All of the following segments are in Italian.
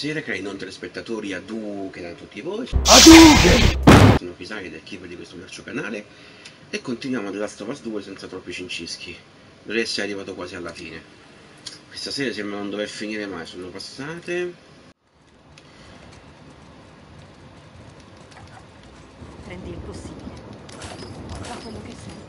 buonasera cari non telespettatori Hadouken a tutti voi Hadouken! Sono Pisani del keeper di questo mercio canale e continuiamo The Last of Us 2 senza troppi cincischi. Dovrei essere arrivato quasi alla fine. Questa serie sembra non dover finire mai sono passate. Prendi il possibile. Fa quello che sei.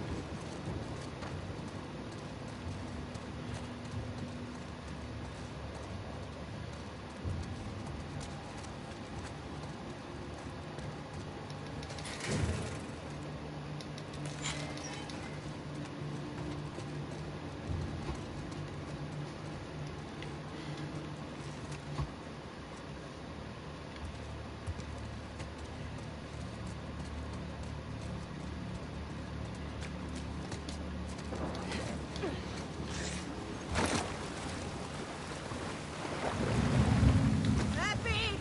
Happy!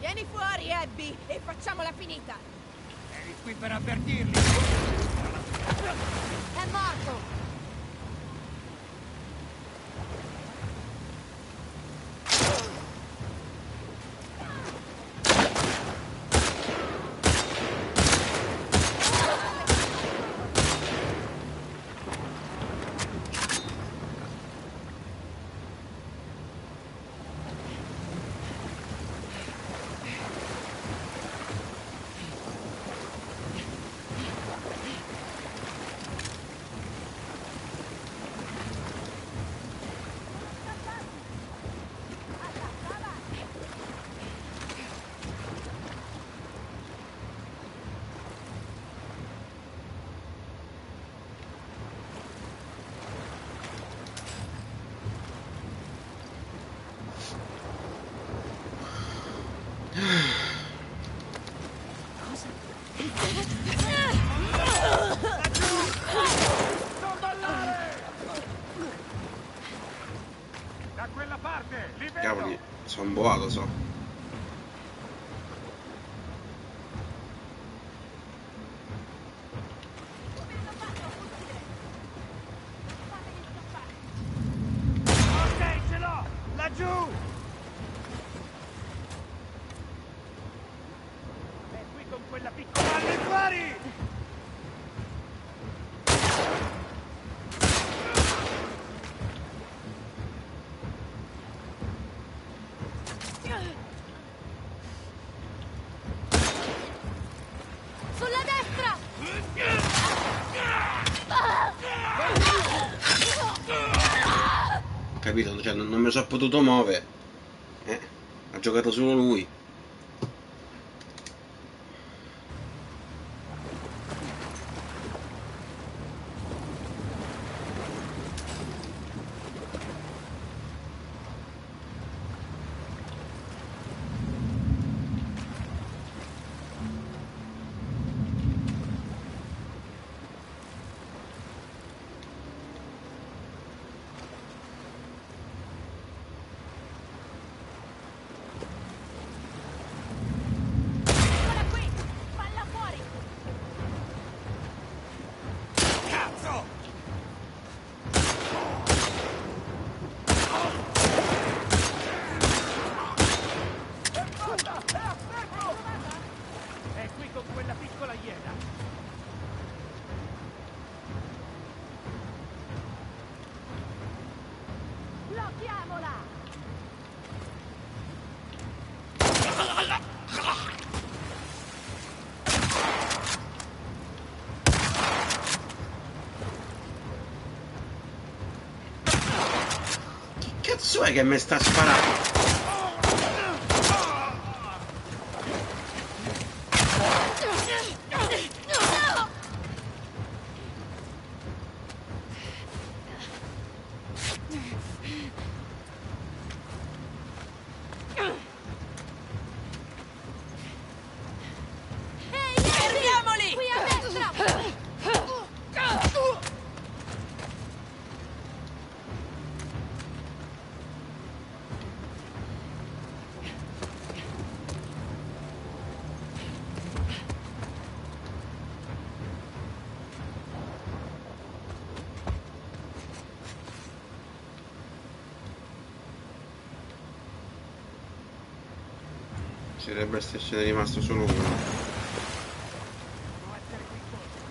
Vieni fuori, Abby, e facciamola finita! Eri qui per avvertirli. È morto! Non ballare! Da quella parte, li vedo! cavoli sono un boato so Ok, ce l'ho! Laggiù! È qui con quella piccola... Alle fuori! Sulla destra! capito cioè non, non mi sono potuto muovere. Eh ha giocato solo lui Eccola qui! Falla fuori! Cazzo! È qui con quella piccola iena! Blocchiamola! che cazzo è che mi sta sparando Ehi, fermiamoli! Qui a destra! Ci dovrebbe essere rimasto solo uno. Devo essere qui sotto.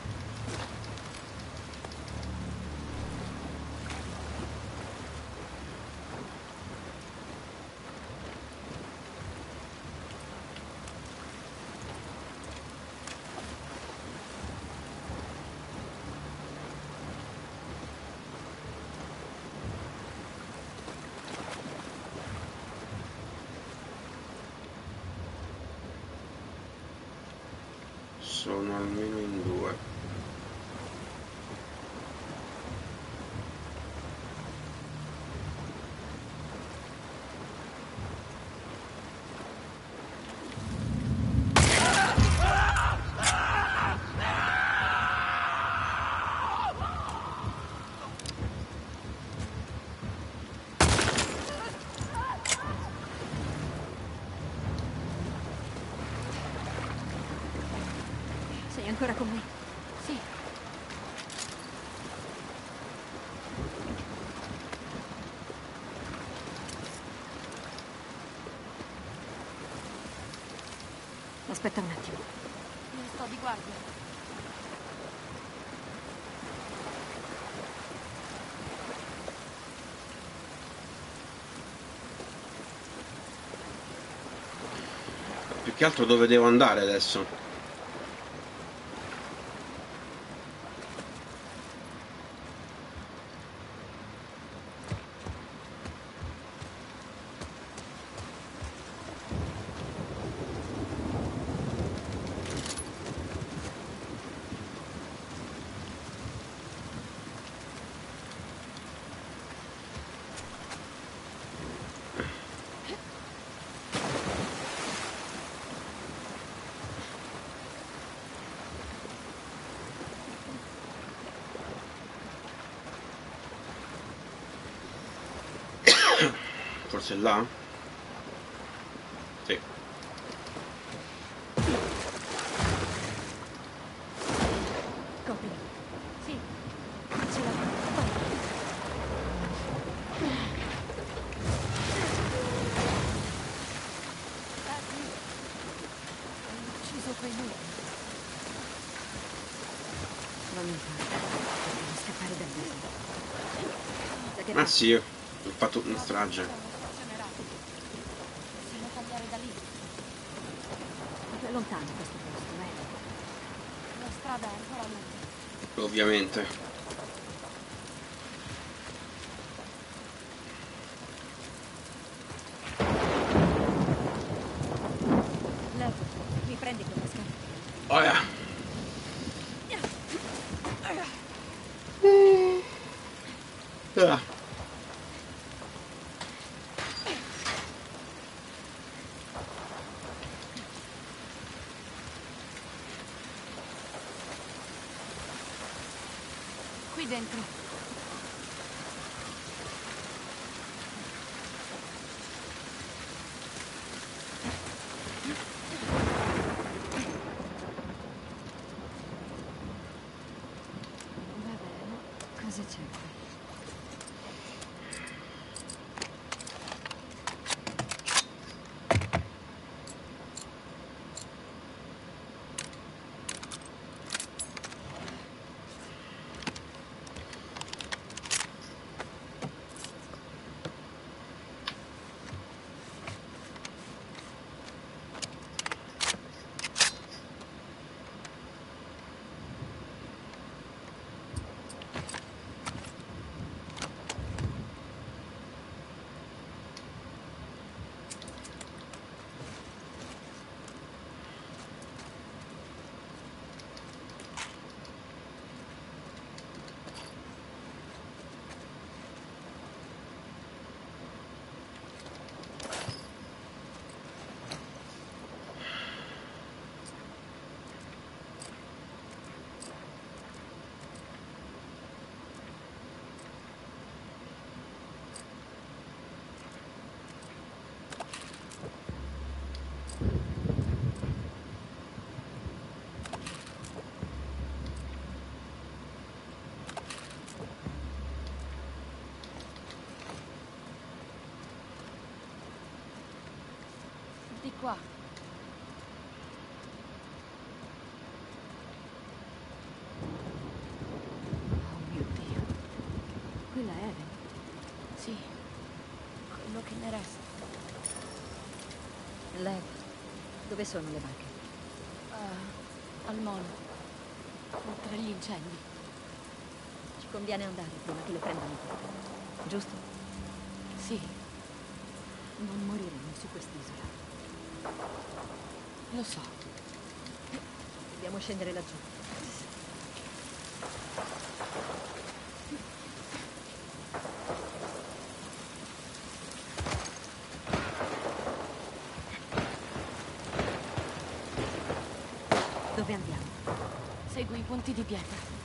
Sono almeno in due. Sei ancora con me? Sì, Aspetta un attimo. non sto di guardia. Più che altro dove devo andare adesso? Sì. Sì, Ce ucciso quei. Non mi scappare da che Ah parte? sì, ho fatto una strage. C'è una stazione rapida. Possiamo tagliare da lì. È lontano questo posto, eh? La strada è ancora lunga. qua. Oh mio Dio. Quella è Ellen. Sì, quello che ne resta. Lei, dove sono le banche? Uh, al molo, oltre gli incendi. Ci conviene andare prima che le prendano. Lo so. Dobbiamo scendere laggiù. Dove andiamo? Segui i punti di pietra.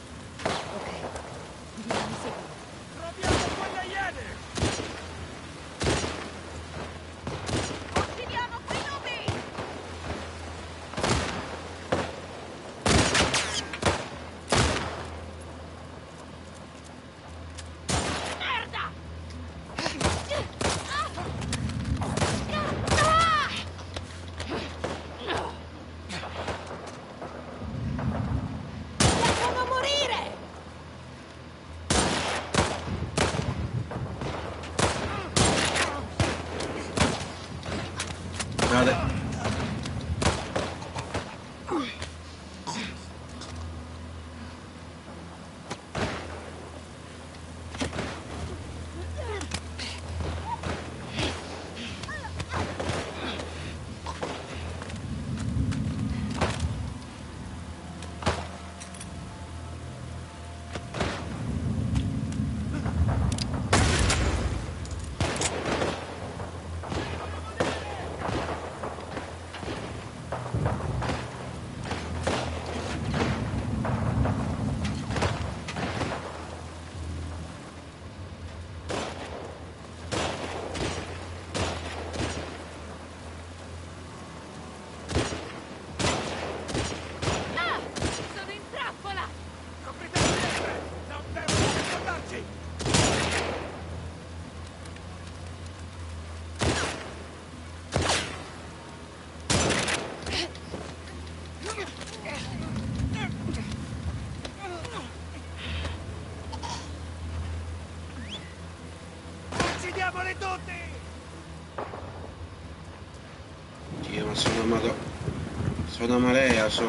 toda amarela, é acho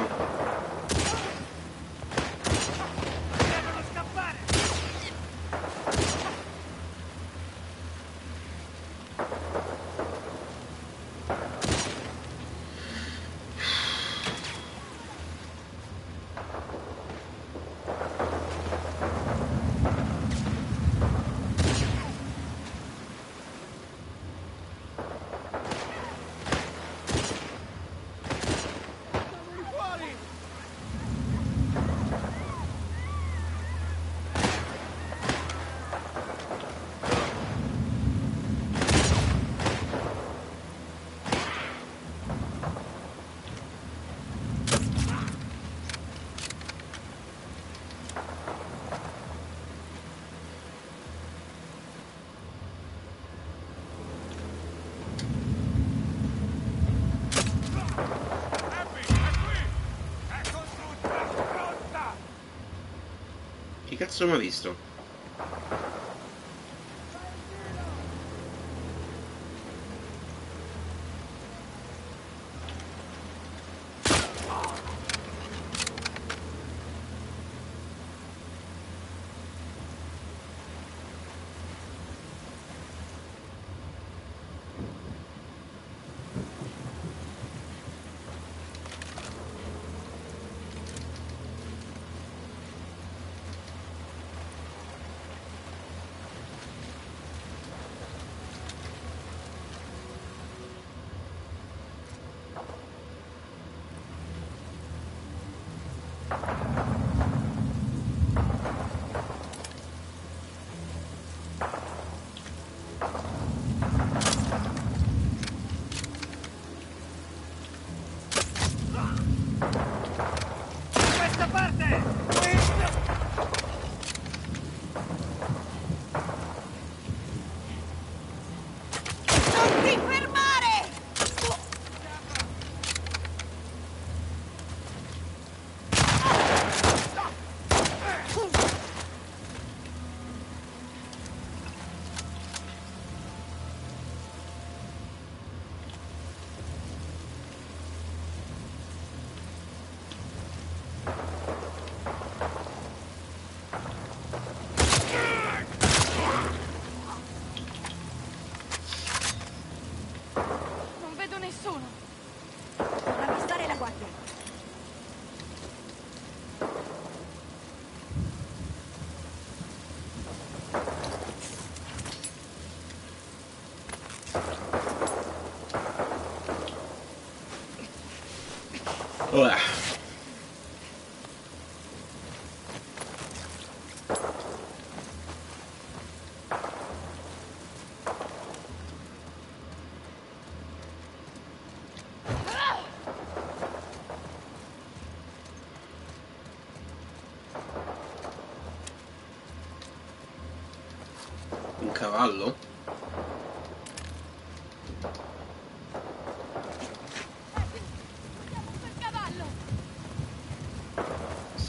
cazzo mi ha visto.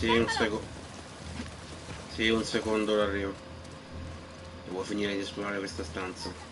Sì, un secondo. Sì, un secondo l'arrivo. Devo finire di esplorare questa stanza.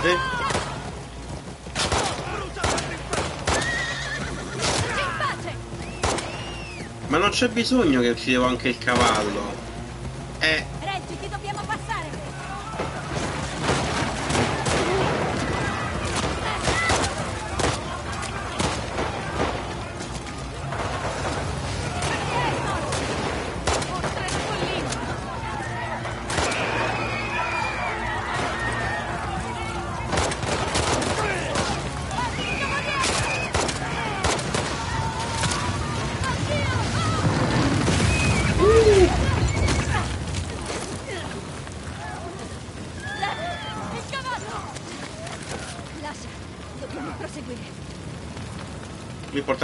Andate! Ma non c'è bisogno che uccidevo anche il cavallo.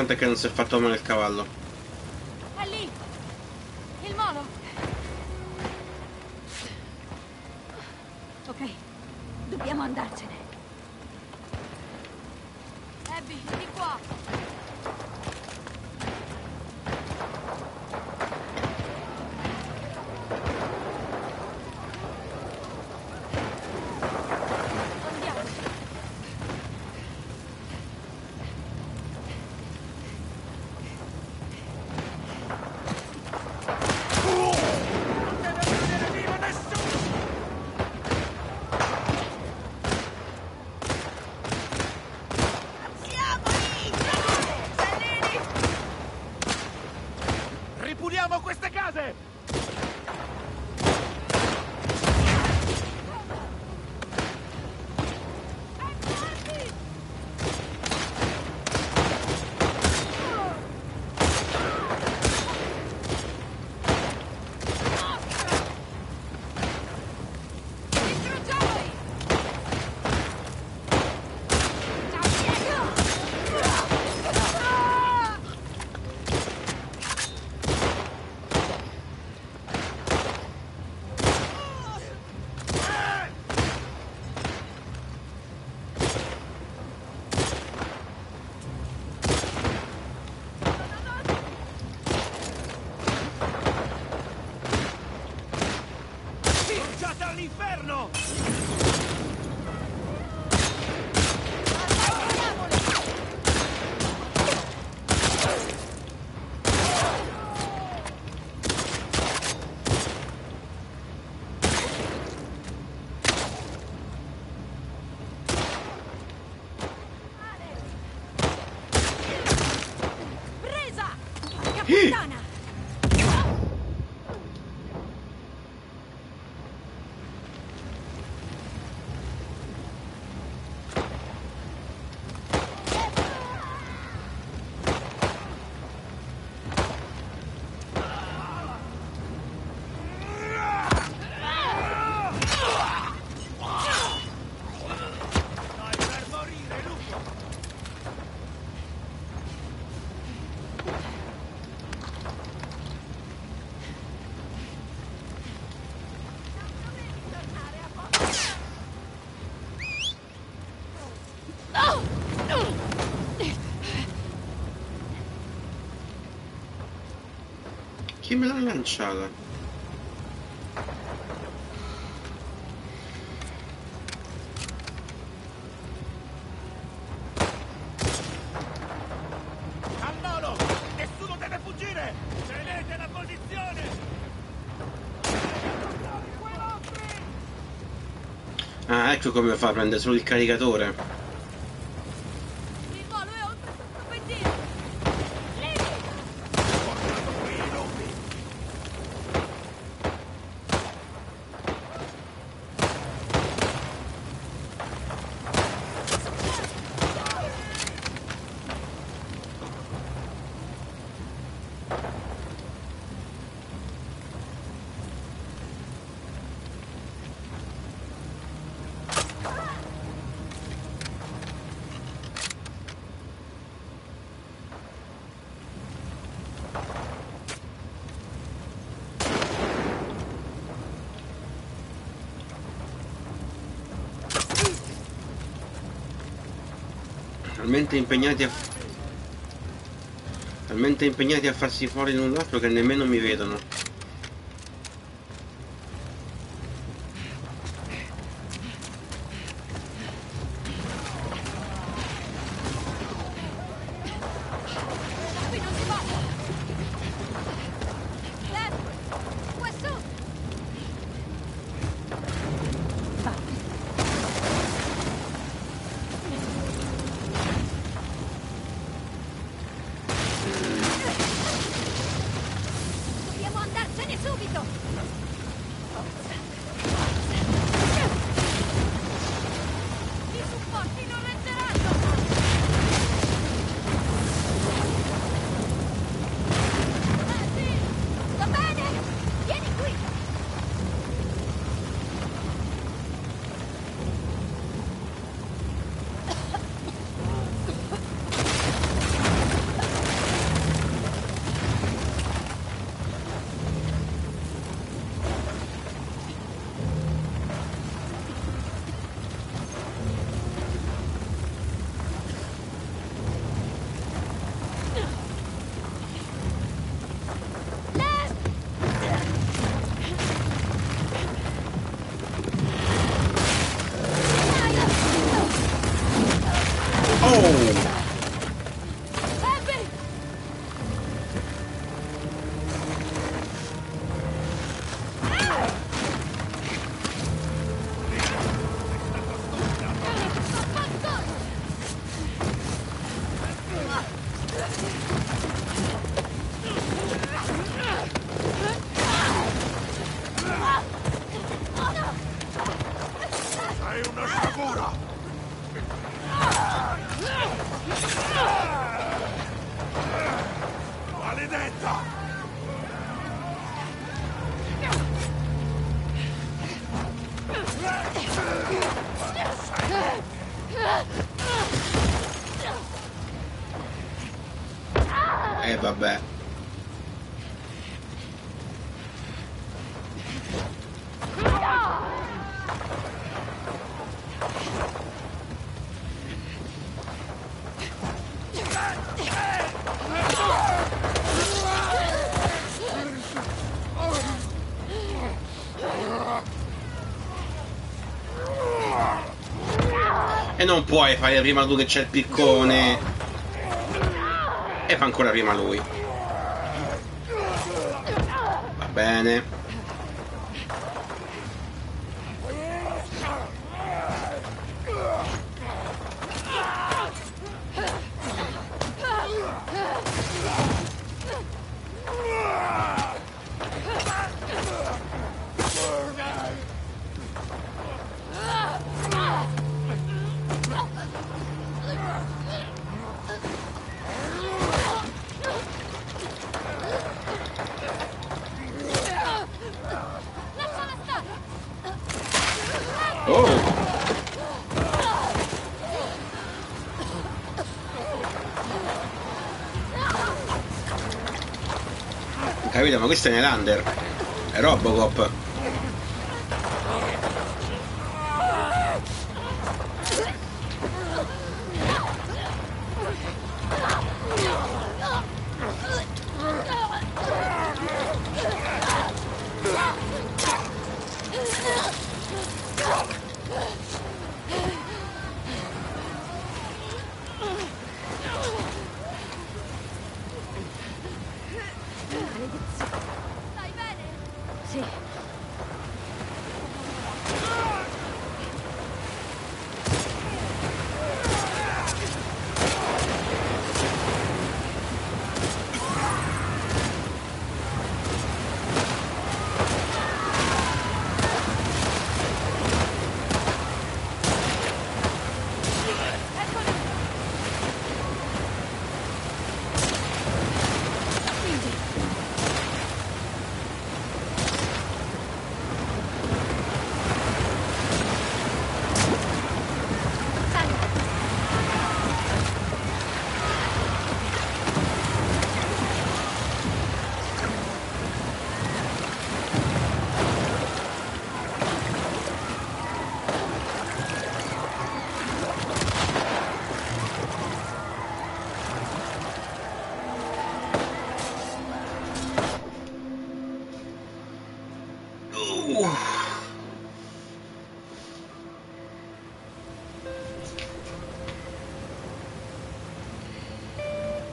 importante è che non si è fatto male il cavallo. Chi me l'ha lanciata? Al volo! Nessuno deve fuggire! Tenete la posizione! Ah, ecco come fa a prendere solo il caricatore. Il volo è oltre questo pendio! Lì! Portato qui i lupi! Talmente impegnati a... Talmente impegnati a farsi fuori l'un l'altro che nemmeno mi vedono. Non puoi fare prima tu che c'è il piccone. E fa ancora prima lui. Va bene. Lasciala stare! Oh! Ho capito, ma questo è Nelander. È Robocop.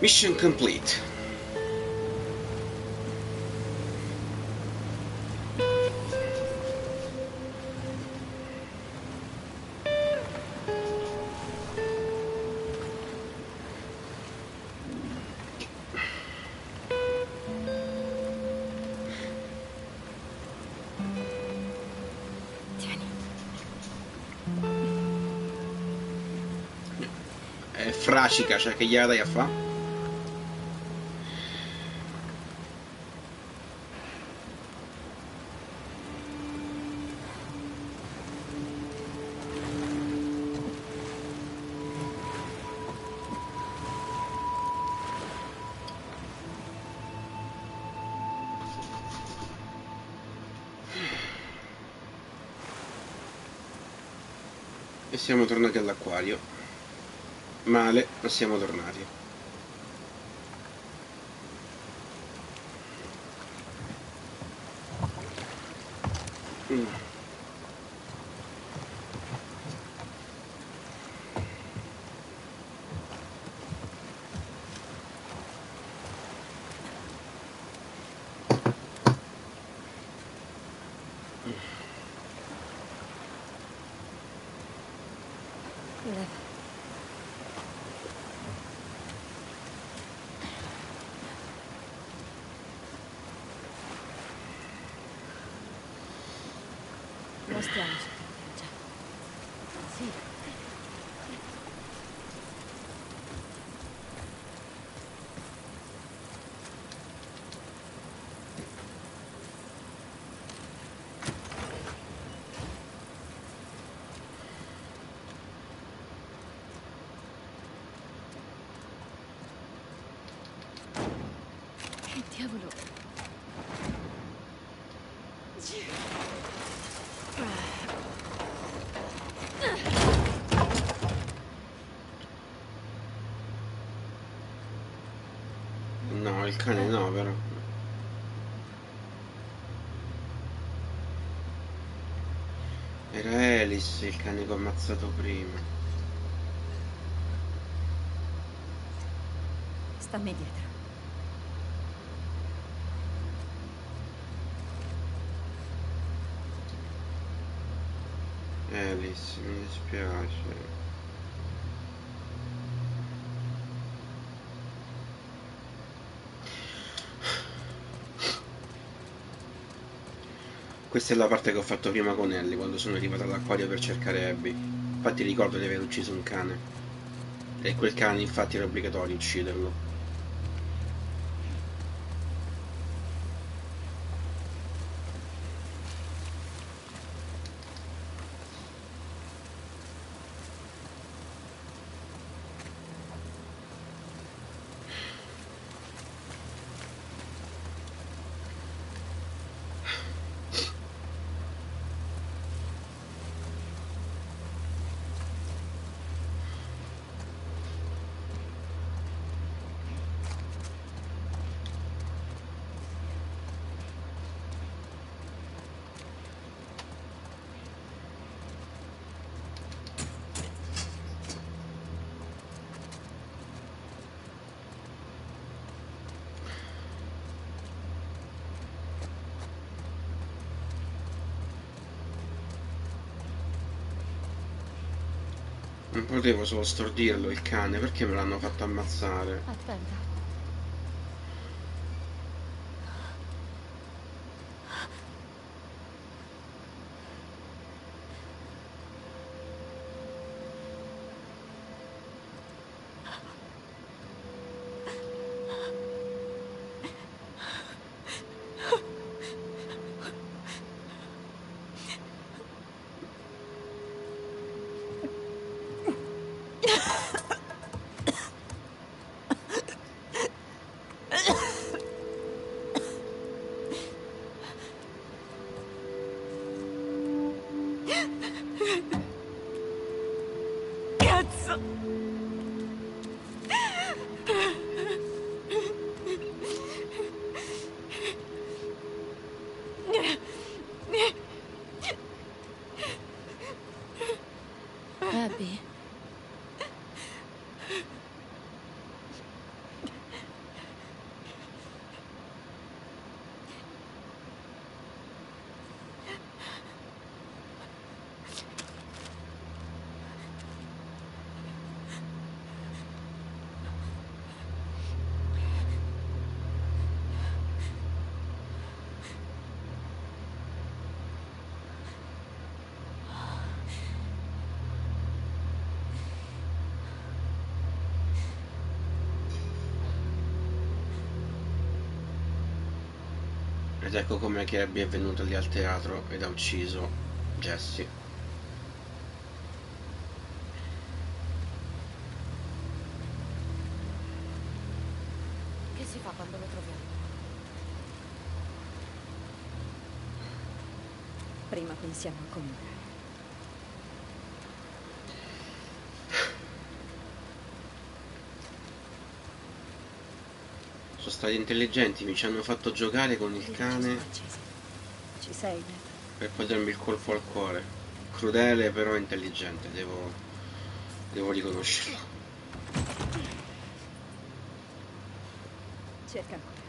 Mission complete. Fracica, cioè che gliela dai a fa? Siamo tornati all'acquario. Male, ma siamo tornati. Che diavolo? No, il cane no, però. Era Alice il cane che ho ammazzato prima. Stammi dietro. Alice, mi dispiace. Questa è la parte che ho fatto prima con Ellie quando sono arrivato all'acquario per cercare Abby. Infatti ricordo di aver ucciso un cane. E quel cane infatti era obbligatorio ucciderlo. Non potevo solo stordirlo il cane, perché me l'hanno fatto ammazzare? Aspetta. Cazzo! Ed ecco come Abby è venuto lì al teatro ed ha ucciso Jesse. Che si fa quando lo troviamo? Prima pensiamo a comunicare. Sono stati intelligenti, mi ci hanno fatto giocare con il cane Ci sei, Ned? per poi darmi il colpo al cuore. Crudele però intelligente, devo, devo riconoscerlo. Cerca ancora.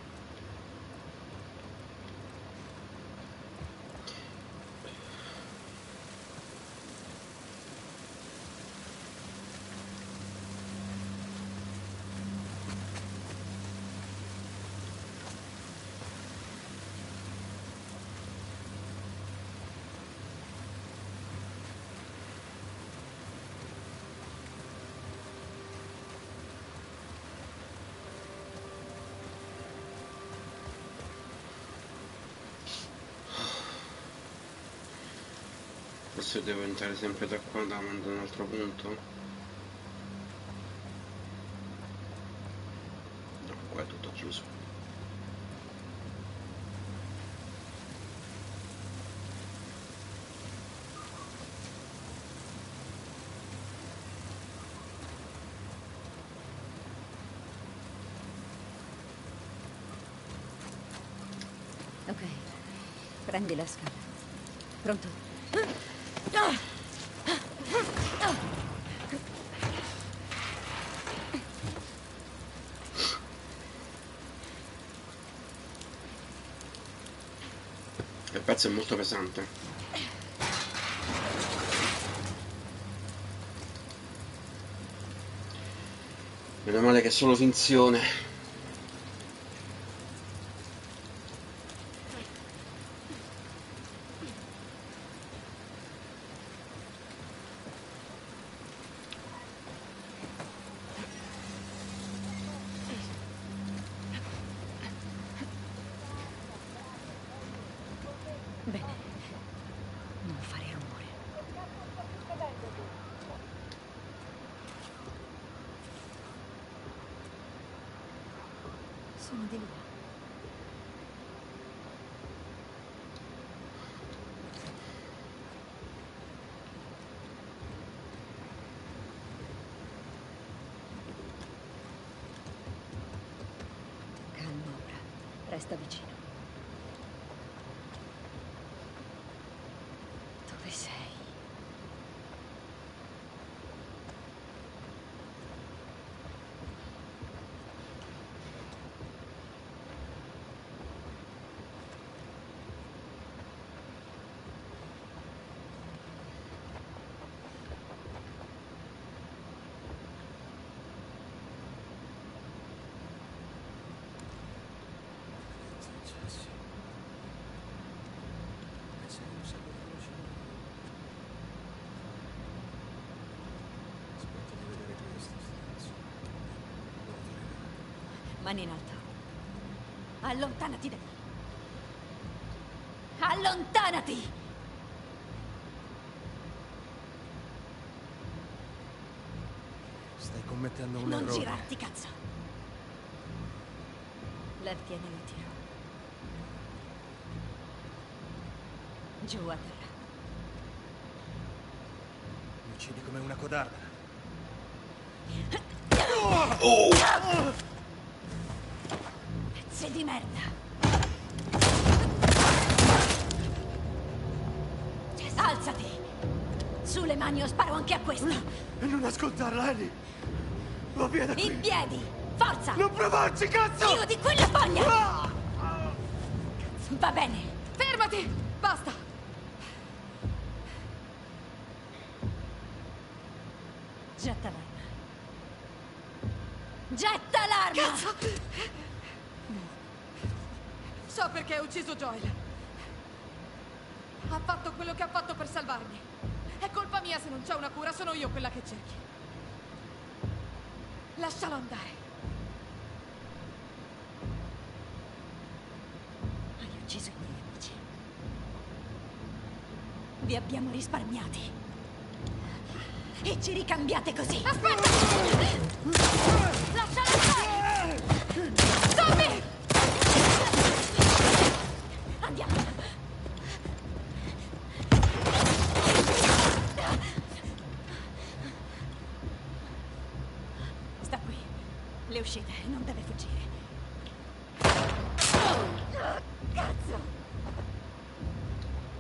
Forse devo entrare sempre da qua davanti a un altro punto? No, qua è tutto chiuso. Prendi la scala. Pronto? Il pezzo è molto pesante. Meno male che è solo finzione. Bene. Non fare rumore. Sono di lui. Calma ora. Resta vicino. Dove sei? Aspetta di vedere questo, stronzo. Mani in alto. Allontanati da lì. Allontanati! Stai commettendo un non errore. girarti, cazzo. Lev, tieni il tiro. Giù a terra. Mi uccidi come una codarda. Pezzi di merda. Alzati! Su le mani o sparo anche a questo. E non ascoltarla, Ellie! Va via da qui! In piedi! Forza! Non provarci, cazzo! Io di quella foglia! Ah! Va bene. Fermati! Basta! Ucciso Joel. Ha fatto quello che ha fatto per salvarmi. È colpa mia se non c'è una cura, sono io quella che cerchi. Lascialo andare. Aiutami. ucciso i miei amici. Vi abbiamo risparmiati. E ci ricambiate così. Aspetta! Lasciala andare! Zombie! Andiamo. Sta qui. Le uscite, non deve fuggire. Cazzo!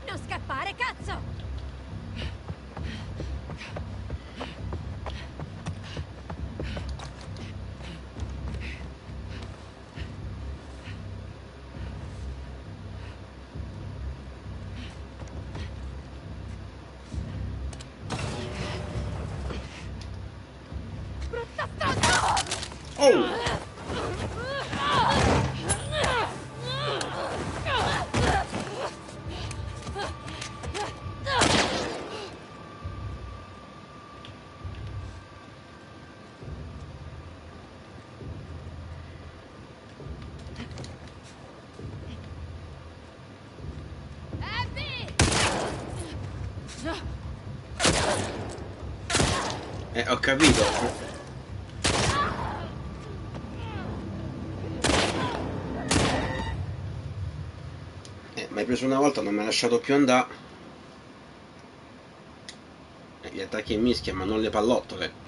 Non scappare, cazzo! Brutta stronza! Oh! Ho capito. Eh, mi hai preso una volta, non mi hai lasciato più andare. Eh, gli attacchi in mischia, ma non le pallottole.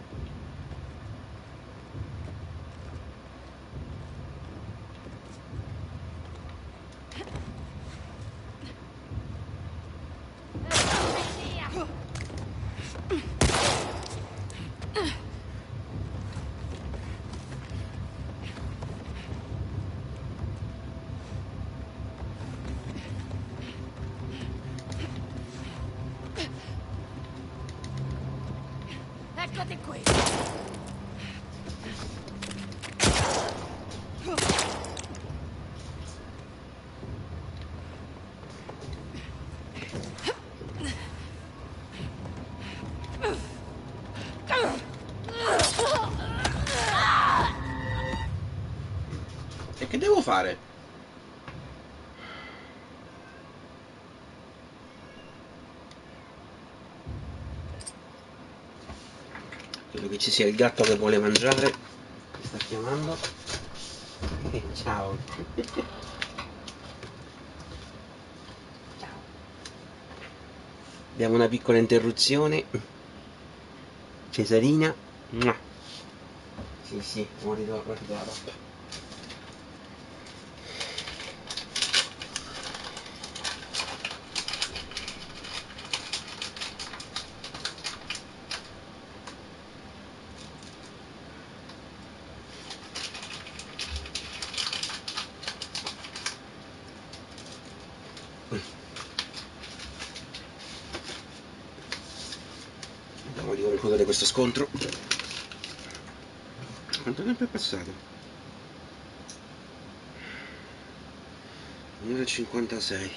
Fare? Credo che ci sia il gatto che vuole mangiare. Mi sta chiamando. Eh, ciao. Ciao. Abbiamo una piccola interruzione. Cesarina. Mua. Sì, sì, ho ridotto la roba. Vediamo di concludere questo scontro. Quanto tempo è passato? 1,56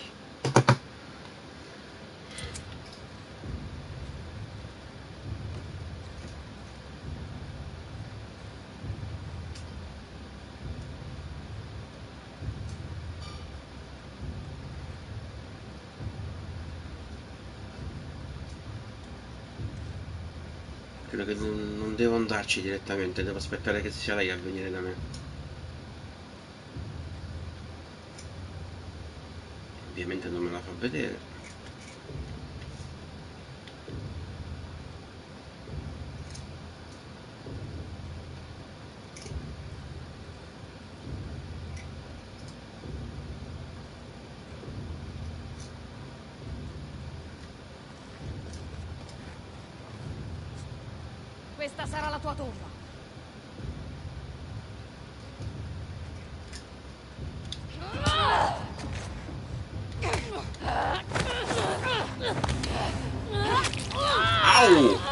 Credo che non, non devo andarci direttamente, devo aspettare che sia lei a venire da me. Ovviamente non me la fa vedere. Questa sarà la tua tomba. 套路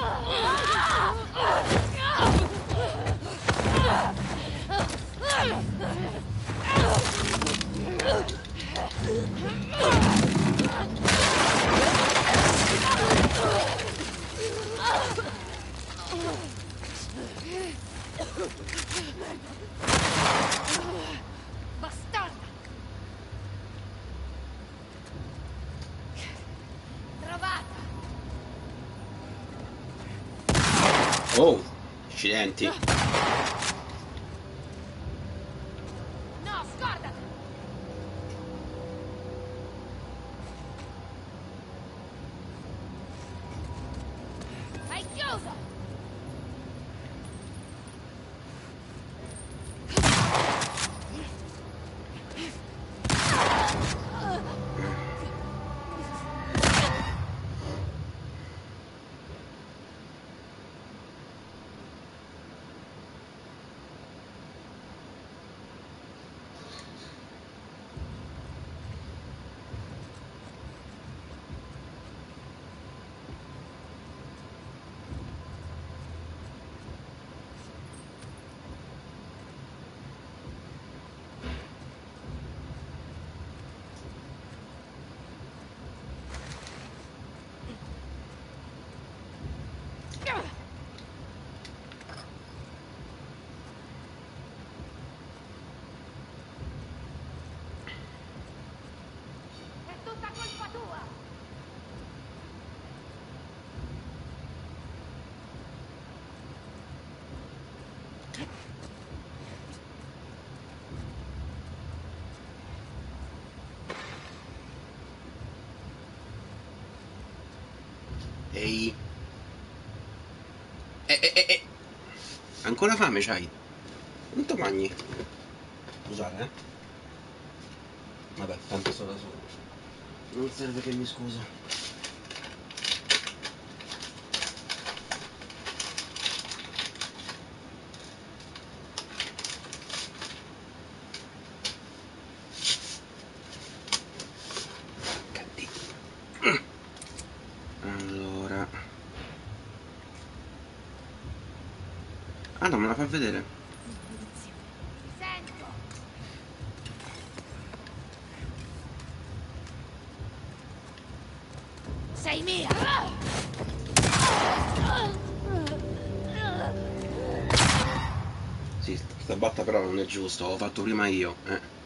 Ehi. Eh, eh, eh, eh. Ancora fame c'hai? Quanto mangi? Scusate, eh. Vabbè, tanto sto da solo. Non serve che mi scuso. Cadì. Allora. Ah no, me la fa vedere. Sei mia! Sì, sta batta però non è giusto, l'ho fatto prima io. Eh.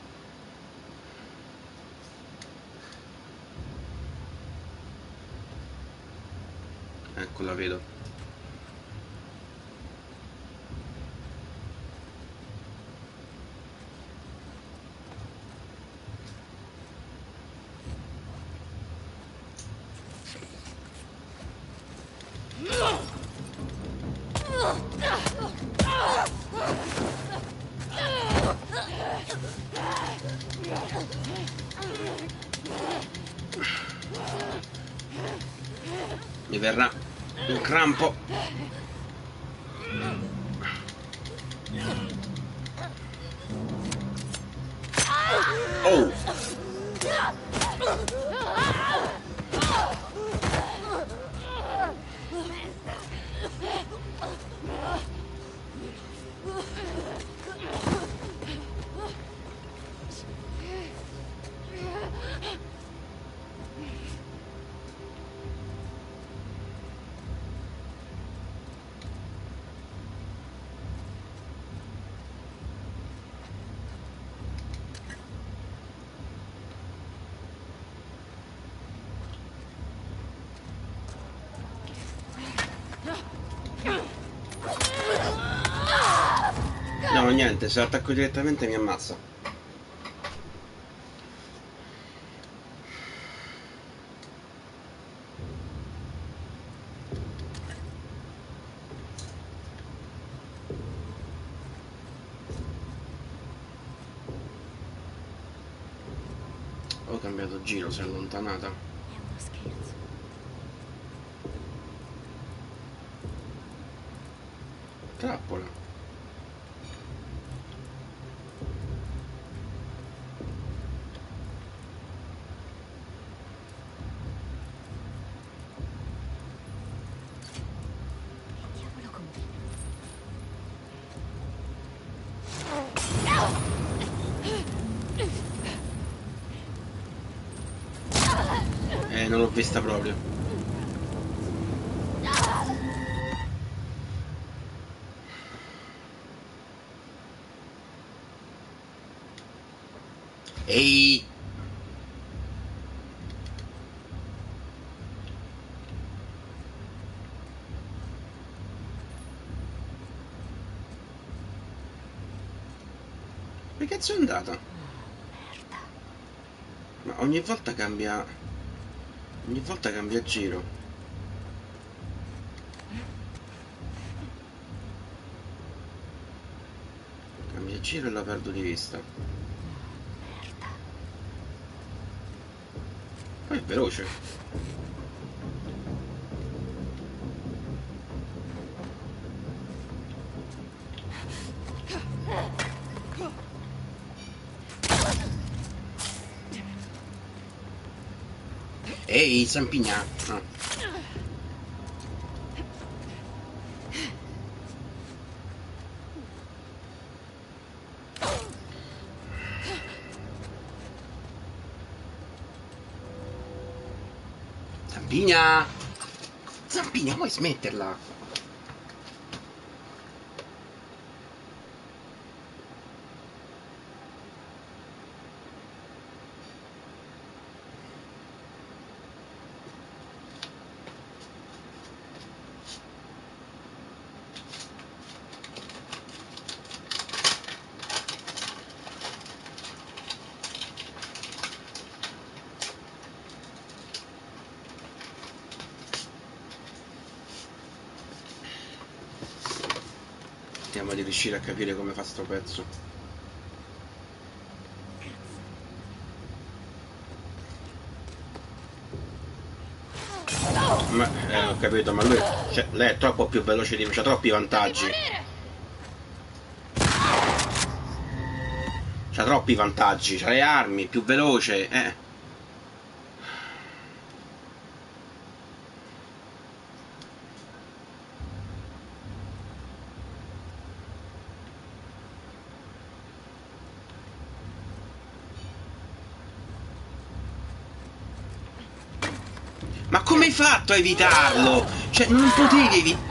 No, niente, se attacco direttamente mi ammazza. Ho cambiato giro, si è allontanata. non l'ho vista proprio. Ehi! Che cazzo è andata? Ma ogni volta cambia... Ogni volta cambia giro. Cambia giro e la perdo di vista. Poi è veloce. Ehi, Zampigna! Ah. Zampigna! Zampigna, vuoi smetterla? Vediamo di riuscire a capire come fa sto pezzo. Ma, eh, ho capito, ma lui, cioè, lei è troppo più veloce di me, c'ha troppi vantaggi. C'ha troppi vantaggi, c'ha le armi, più veloce, eh. Come hai fatto a evitarlo? Cioè, non potevi evitare.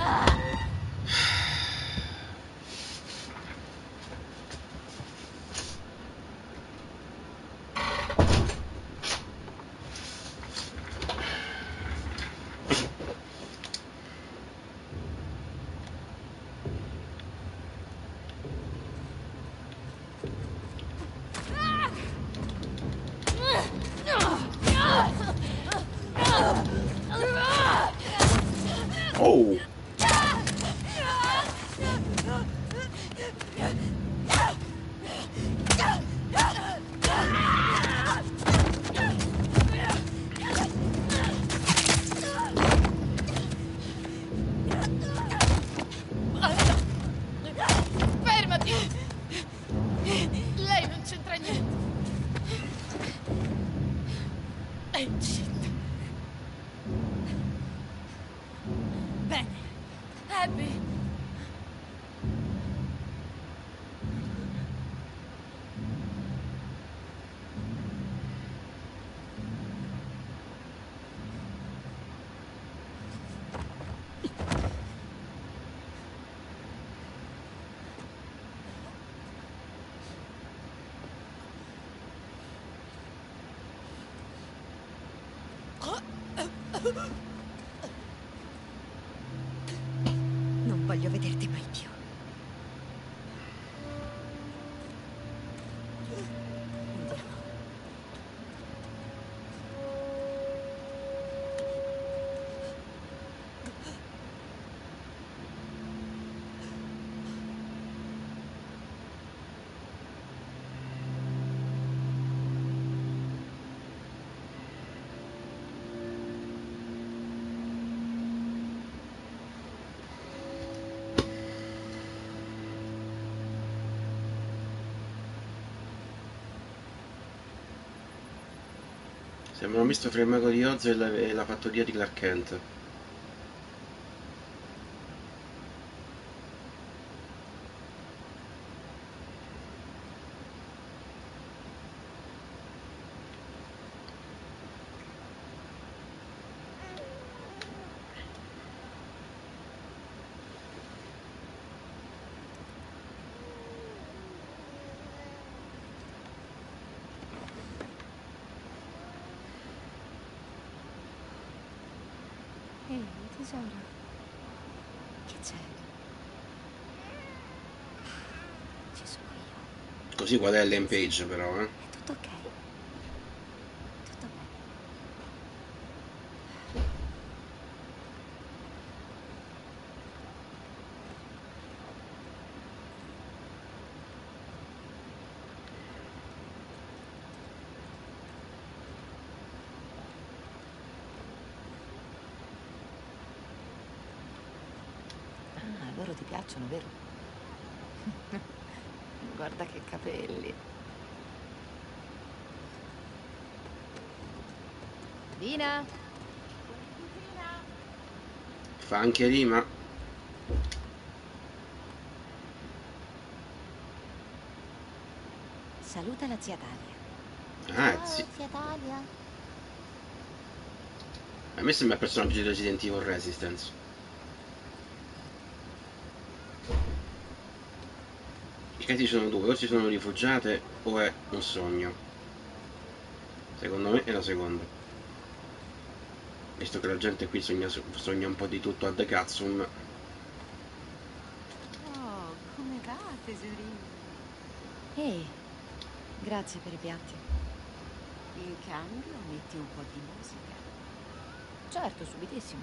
Misto fra il mago di Oz e la, e la fattoria di Clark Kent. Ehi, tesoro. Che c'è? Ci sono io. Così qual è l'end page però, eh? È tutto ok. Tutto bene. Ah, loro ti piacciono, vero? Guarda che capelli. Dina? Fa anche rima. Saluta la zia Dalia. Ah, sì. zia Dalia. A me sembra il personaggio di Resident Evil Resistance. I casi sono due, o si sono rifugiate o è un sogno. Secondo me è la seconda. Visto che la gente qui sogna, sogna un po' di tutto a The Katsum, Oh, come va, tesorino? Ehi, grazie per i piatti. In cambio metti un po' di musica. Certo, subitissimo.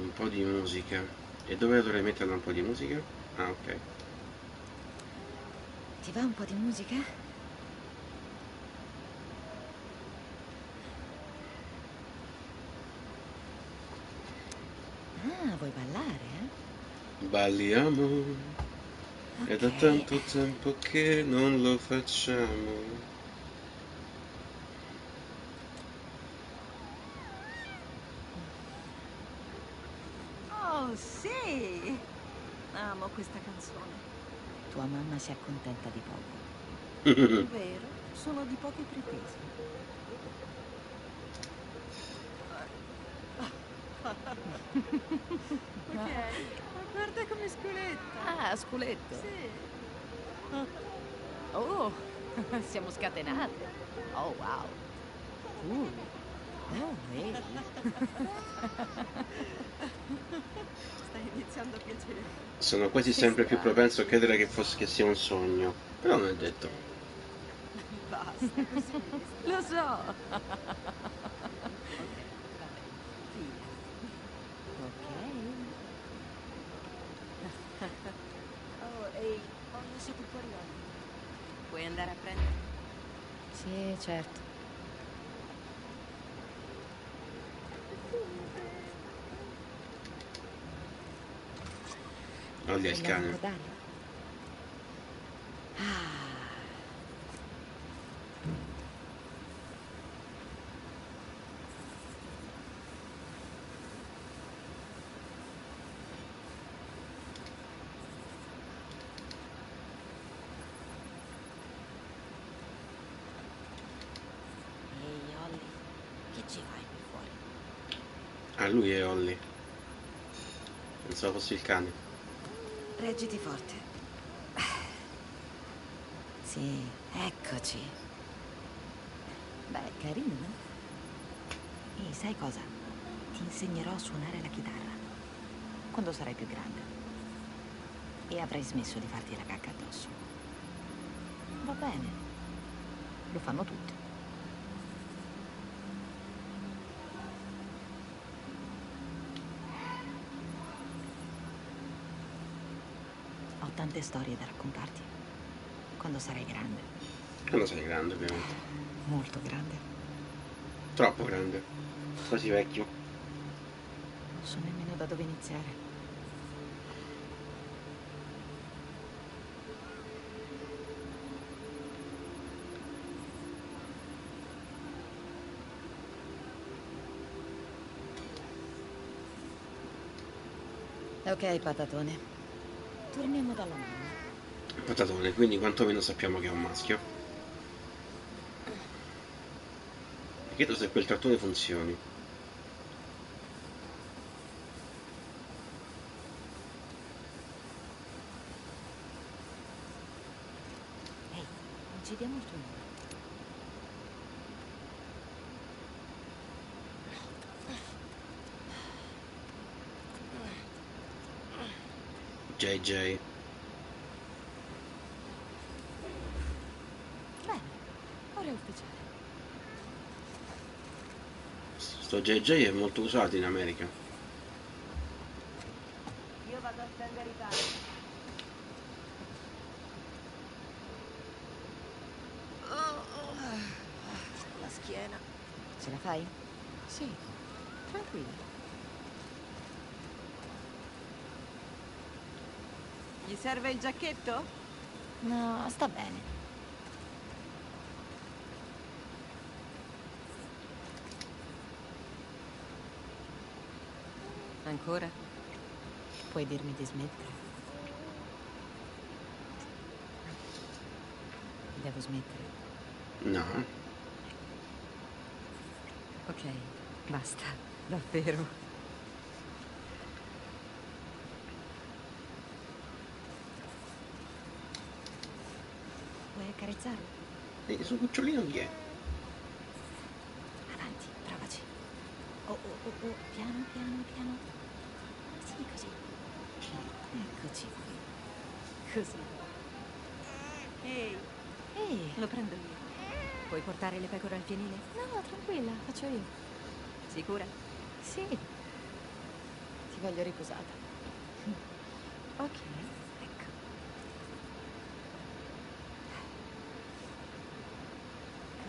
un po' di musica. E dove dovrei metterla un po' di musica? Ah, ok. Ti va un po' di musica? Ah, vuoi ballare, Balliamo. È da tanto tempo che non lo facciamo. Oh, sì! Amo questa canzone. Tua mamma si accontenta di poco. Vero, sono di poche pretese. Ok, guarda come sculetta. Ah, sculetto. Sì. Oh, siamo scatenate. Oh, wow. Uh. Oh, vedi. Stai iniziando a piacere. Sono quasi sempre più propenso a credere che, fosse, che sia un sogno. Però non è detto. Basta così. Lo so. Ok. Oh, ehi, ho lasciato fuori l'olio. Puoi andare a prendere? Sì, certo. Prendiamo un cane. po' d'aria. Ah. Ehi, Olli, che ci fai qui fuori? Ah, lui è Olli. Pensavo fosse il cane. Reggiti forte. Sì, eccoci. Beh, carino, no? Ehi, sai cosa? Ti insegnerò a suonare la chitarra. Quando sarai più grande. E avrai smesso di farti la cacca addosso. Va bene. Lo fanno tutti. Ho tante storie da raccontarti. Quando sarai grande. Quando sei grande, ovviamente. Molto grande. Troppo grande. Quasi vecchio. Non so nemmeno da dove iniziare. Ok, patatone. Torniamo dalla mamma. Patatone, quindi quantomeno sappiamo che è un maschio. Mi chiedo se quel cartone funzioni. Ehi, non ci diamo il tuo nome. JJ. Bene, ora è ufficiale. Sto JJ è molto usato in America. Io vado a stendere i panni. La schiena. Ce la fai? Sì, tranquilla. Gli serve il giacchetto? No, sta bene. Ancora? Puoi dirmi di smettere? Devo smettere. No. Ok, basta. Davvero. Accarezzarlo? E il suo cucciolino chi è? Avanti, provaci. Oh, oh, oh, oh, piano, piano, piano. Sì, così. Eccoci qui. Così. Ehi, Ehi, lo prendo io. Puoi portare le pecore al fienile? no, tranquilla, faccio io. Sicura? Sì. Ti voglio riposata. Ok, ecco.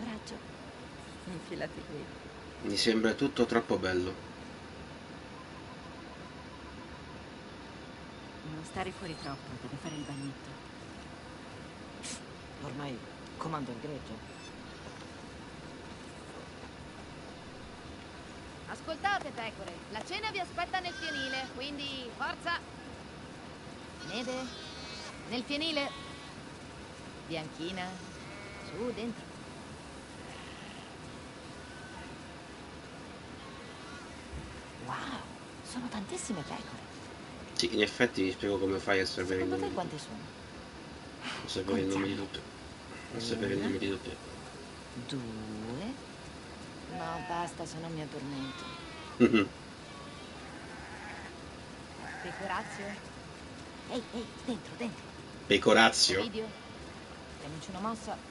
Coraggio. Infilati qui. Mi sembra tutto troppo bello. Non stare fuori troppo, deve fare il bagnetto. Ormai comando il greggio. Ascoltate, pecore, la cena vi aspetta nel fienile, quindi forza! Neve? Nel fienile? Bianchina? Su, dentro. Wow, sono tantissime pecore. Sì, in effetti vi spiego come fai a sapere il Secondo nome. quante sono? A sapere il nome di tutte. A sapere il nome di tutte. Due. No, basta, se no mi addormento. Pecorazio? Ehi, ehi, dentro, dentro. Pecorazio. Prendici una mossa.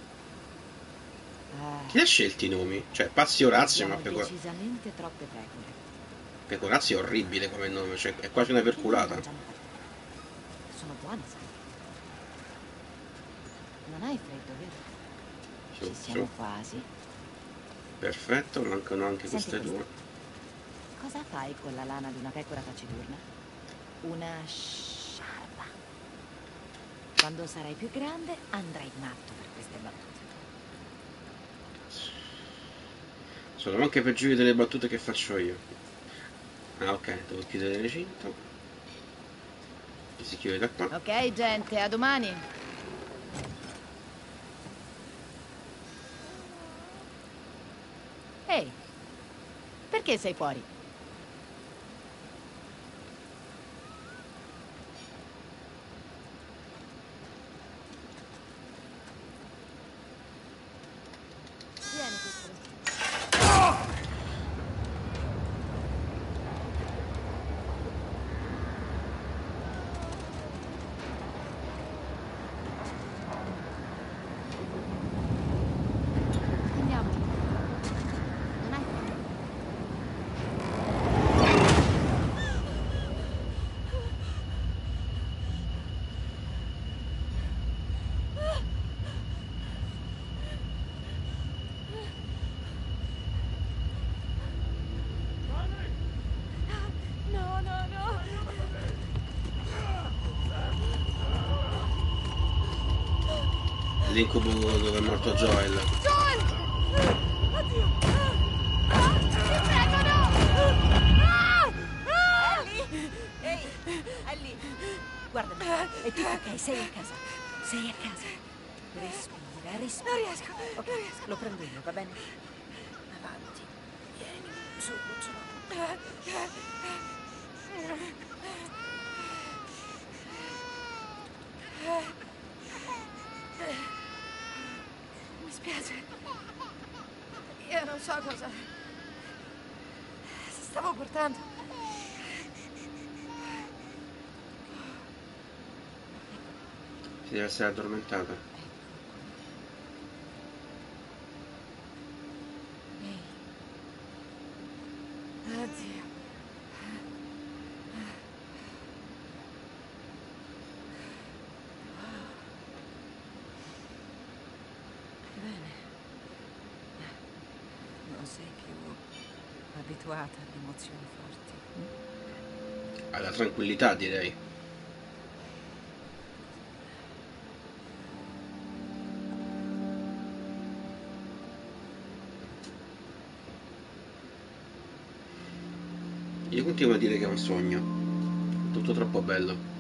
Chi ha scelto i nomi? Cioè, Pazzi Orazio, ma abbiamo Pecor- decisamente troppe pecore. Pecorazio è orribile come nome, cioè è quasi una perculata. Sono buone, sai. Non hai freddo, vero? Ci siamo quasi. Perfetto, mancano anche queste due. Cosa fai con la lana di una pecora taciturna? Una sciarpa. Quando sarai più grande andrai matto per queste battute. Sono anche peggiori delle battute che faccio io. Ah ok, devo chiudere il recinto. E si chiude da qua. Ok, gente, a domani. Ehi, perché sei fuori? Vieni, piccolo. Andiamo. Non hai freddo? No, no, no. L'incubo dove è morto Joel. Joel! Oddio! Ah, ti prego, no! Ah! Ah! Ellie! Ehi, Ellie! Guardami, è tutto ok, sei a casa. Sei a casa. Respira, respira. Non riesco, Ok, non riesco. lo prendo io, va bene? cortando. Deve ser é adormentada. Tranquillità direi. Io continuo a dire che è un sogno. Tutto troppo bello.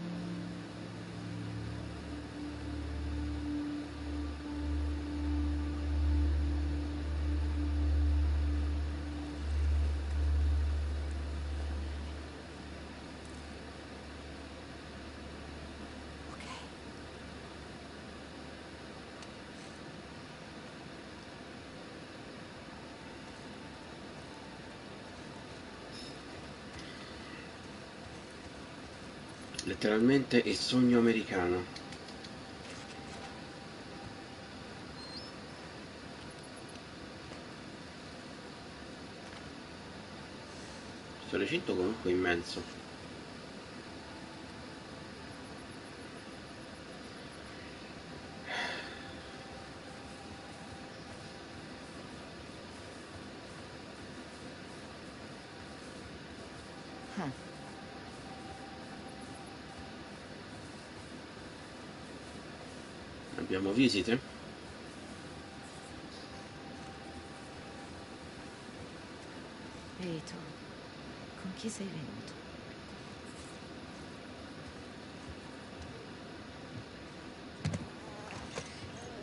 Ok. Letteralmente il sogno americano. Questo recinto comunque è immenso. Ah, Abbiamo visite? Ehi tu, con chi sei venuto?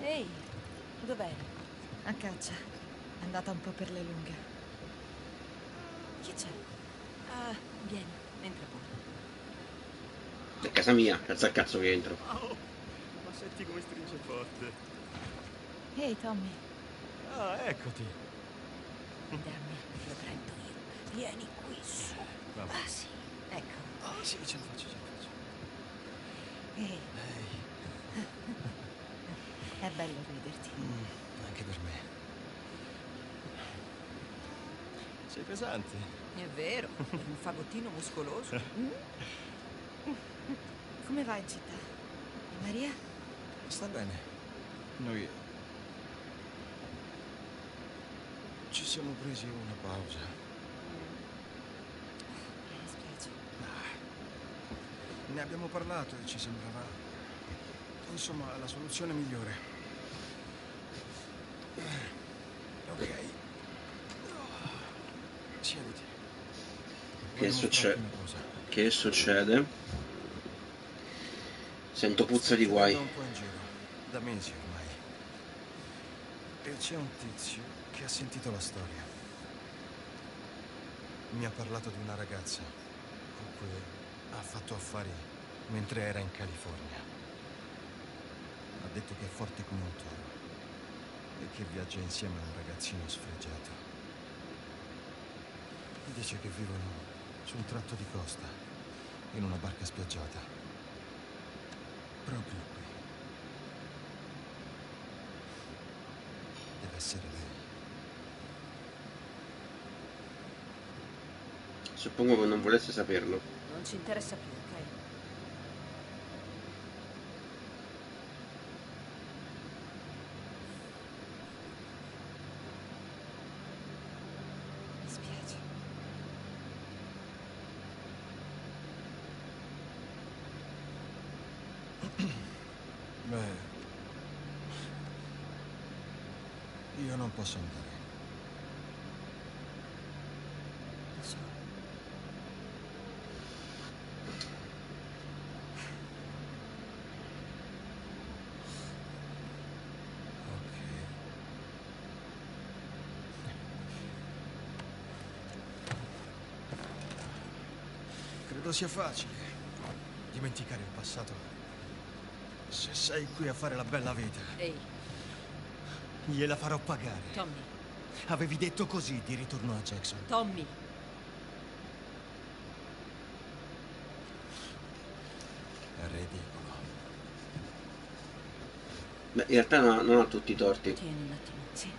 Ehi, dov'eri? A caccia. È andata un po' per le lunghe. Chi c'è? Ah, vieni, entra pure. È casa mia, cazzo a cazzo che entro. Oh, ma senti come stringe forte. Ehi, Tommy. Ah, eccoti. Dammi, lo prendo io. Vieni qui su. Vabbè. Ah, sì, ecco. Ah, sì, ce la faccio, ce la faccio. Ehi, Ehi, è bello vederti. mm, anche per me. Sei pesante. È vero, un fagottino muscoloso. Come va in città? Maria? Sta bene. Noi... Ci siamo presi una pausa. Mi dispiace. Ne abbiamo parlato e ci sembrava... Insomma, la soluzione migliore. Ok. Siediti. Che succede? Che succede? Sento puzza di guai. Da un po' in giro, da mesi ormai. E c'è un tizio che ha sentito la storia. Mi ha parlato di una ragazza con cui ha fatto affari mentre era in California. Ha detto che è forte come un toro e che viaggia insieme a un ragazzino sfregiato. Dice che vivono su un tratto di costa, in una barca spiaggiata. Proprio qui. Deve essere lei. Suppongo che non volesse saperlo. Non ci interessa più, ok? Mi spiace. Beh, io non posso andare. Lo so. Ok. Credo sia facile dimenticare il passato. Se sei qui a fare la bella vita, Ehi, gliela farò pagare. Tommy. Avevi detto così di ritorno a Jackson. Tommy. È ridicolo. Beh, in realtà non ha, non ha tutti i torti. Tieni un attimo, sì.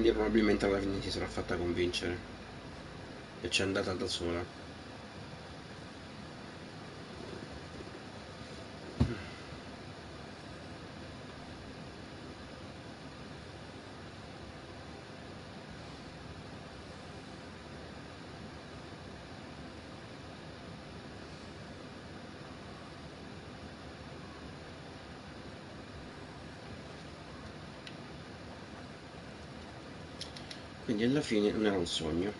Quindi probabilmente alla fine si sarà fatta convincere. E c'è andata da sola. Quindi alla fine non era un sogno.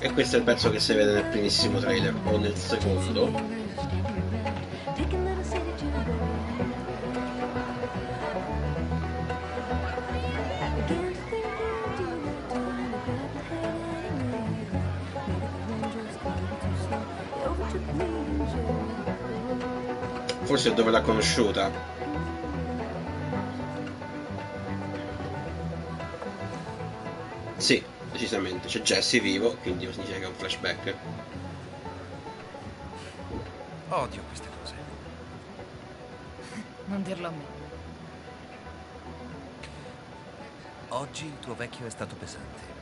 E questo è il pezzo che si vede nel primissimo trailer, o nel secondo. Forse è dove l'ha conosciuta. Decisamente. C'è Jesse vivo, quindi significa che è un flashback. Odio queste cose. Non dirlo a me. Oggi il tuo vecchio è stato pesante.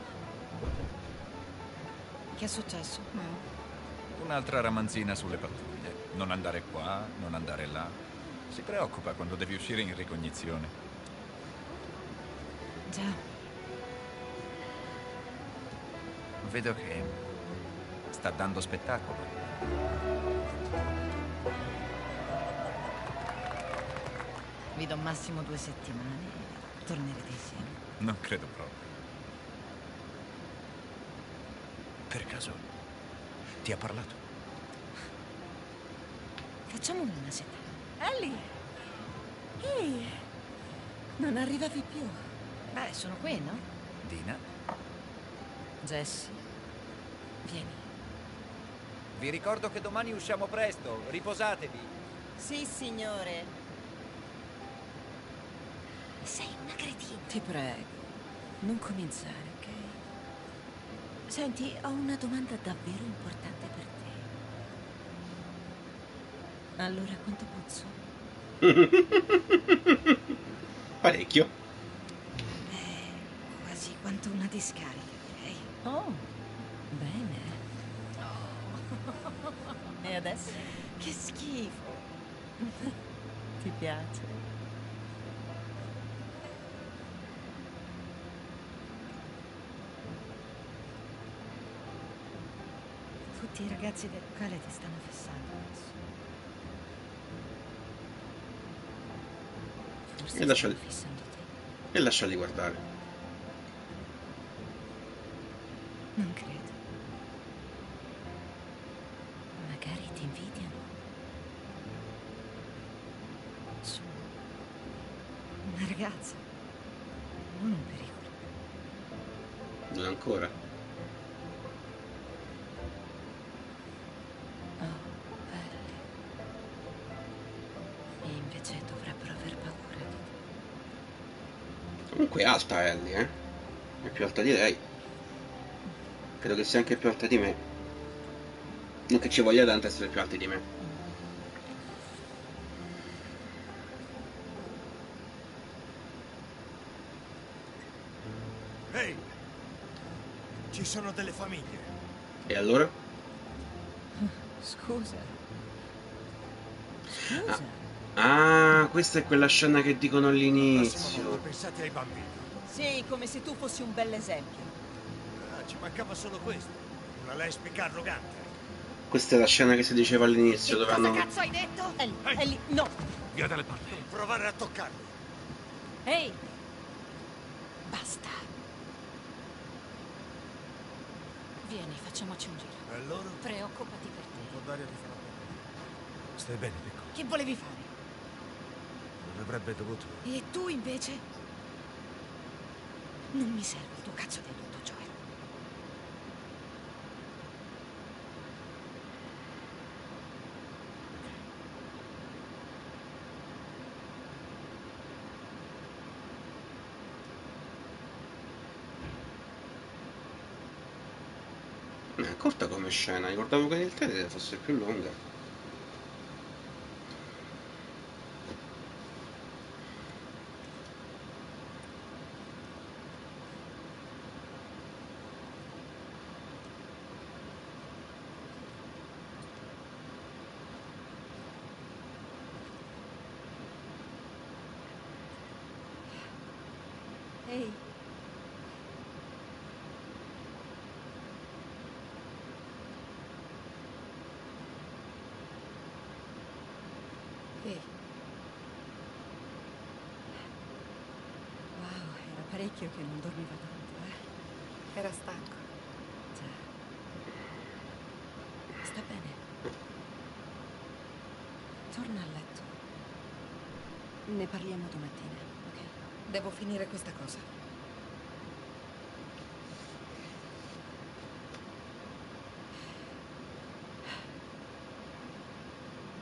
Che è successo? Un'altra ramanzina sulle pattuglie. Non andare qua, non andare là. Si preoccupa quando devi uscire in ricognizione. Già, Vedo che sta dando spettacolo. vi do massimo due settimane e tornerete insieme. Non credo proprio. Per caso ti ha parlato? Facciamo una seta. Ellie! Ehi! Non arrivavi più. Beh, sono qui, no? Dina? Jessie, vieni. Vi ricordo che domani usciamo presto. Riposatevi. Sì, signore. Sei una cretina. Ti prego, non cominciare, ok? Senti, ho una domanda davvero importante per te. Allora, quanto puzzo? Parecchio. Eh, quasi quanto una discarica, direi. Oh, bene. E adesso? Che schifo. Ti piace? Tutti i ragazzi del locale ti stanno fissando adesso. Forse E lasciali- fissando te. E lasciali guardare. Non credo. Alta Ellie, eh? È più alta di lei. Credo che sia anche più alta di me. Non che ci voglia tanto essere più alti di me. Ehi! Ci sono delle famiglie. E allora? Questa è quella scena che dicono all'inizio. pensate ai bambini. Sì, come se tu fossi un bel esempio. Ah, ci mancava solo questo. Una lesbica arrogante. Questa è la scena che si diceva all'inizio dove Cosa hanno... cazzo hai detto? Ellie, Ellie, no! Via dalle parti. Non provare a toccarmi. Ehi! Basta. Vieni, facciamoci un giro. E allora? Preoccupati per te. Un po' d'aria ti farà bene. Stai bene, piccolo. Che volevi fare? Avrebbe dovuto. E tu invece? Non mi serve il tuo cazzo di aiuto, Joel. È corta come scena, ricordavo che nel trailer fosse più lunga. Ehi! Ehi, Wow, era parecchio che non dormiva tanto, eh? era stanco. Già. Sta bene. Torna a letto. Ne parliamo domattina, ok? Devo finire questa cosa.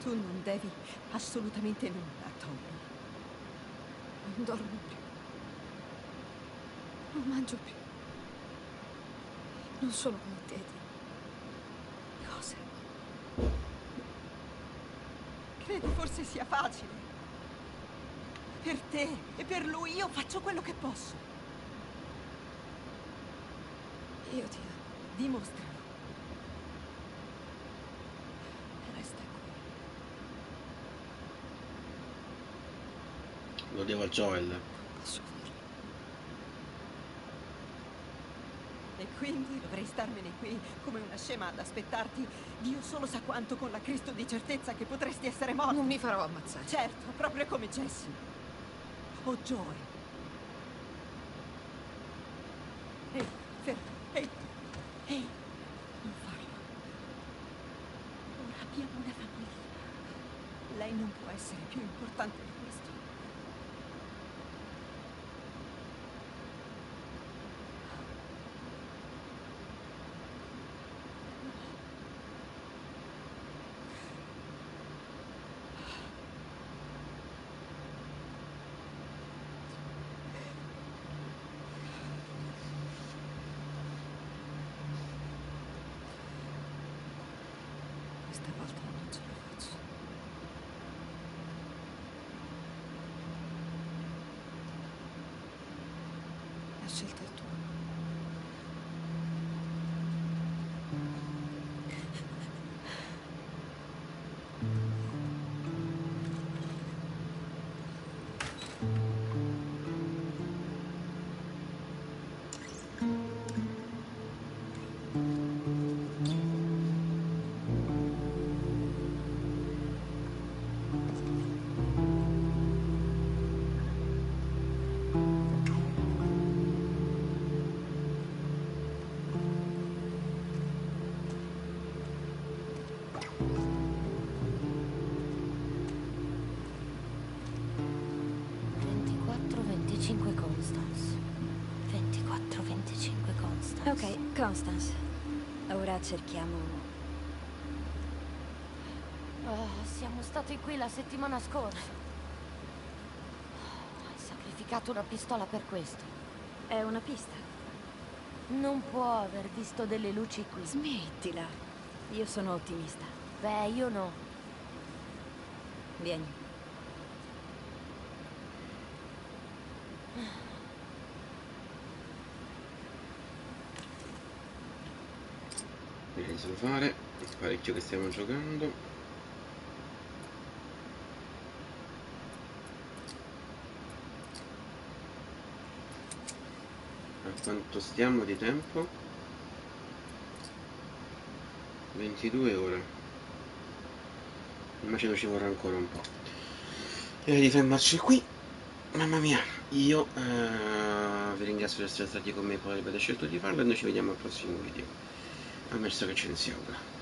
Tu non devi assolutamente nulla, Tommy. Non dormo più. Non mangio più. Non sono come te. di Cose. Credi forse sia facile? Per te e per lui io faccio quello che posso. Io ti amo. Dimostralo. Resta qui. Lo devo a Joel. E quindi dovrei starmene qui come una scema ad aspettarti Dio solo sa quanto con la Cristo di certezza che potresti essere morto. Non mi farò ammazzare. Certo, proprio come Jessie. O Joel. Ehi, fermo. Ehi, ehi, non farlo. Ora abbiamo una famiglia. Lei non può essere più importante di Constance. Ora cerchiamo... Ah, siamo stati qui la settimana scorsa. Hai sacrificato una pistola per questo. È una pista. Non può aver visto delle luci qui. Smettila. Io sono ottimista. Beh, io no. Vieni. A fare. Parecchio che stiamo giocando. A quanto stiamo di tempo? 22 ore. Immagino ci vorrà ancora un po'. Direi di fermarci qui. Mamma mia, io eh, vi ringrazio per essere stati con me e per aver scelto di farlo e noi ci vediamo al prossimo video. Ammesso che ce ne sia una.